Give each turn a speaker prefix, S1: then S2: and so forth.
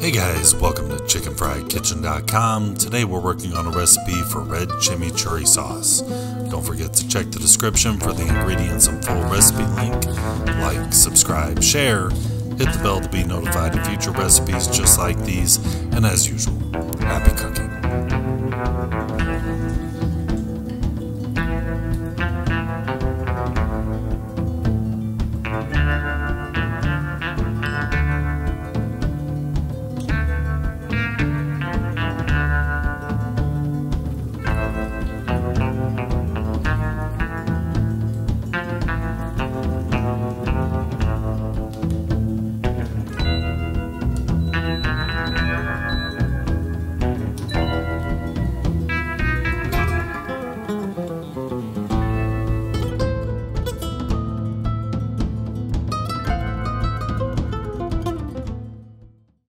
S1: Hey guys, welcome to chickenfriedkitchen.com. Today we're working on a recipe for red chimichurri sauce. Don't forget to check the description for the ingredients and full recipe link. Like, subscribe, share, hit the bell to be notified of future recipes just like these, and as usual, happy cooking.